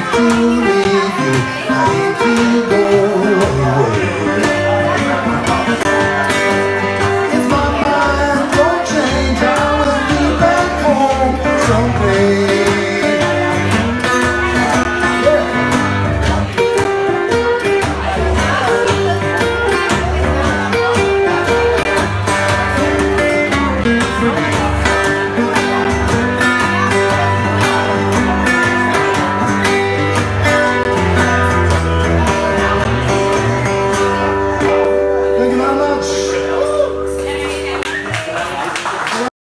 to leave you, I need to go away. If my mind don't change, I will be back home someday.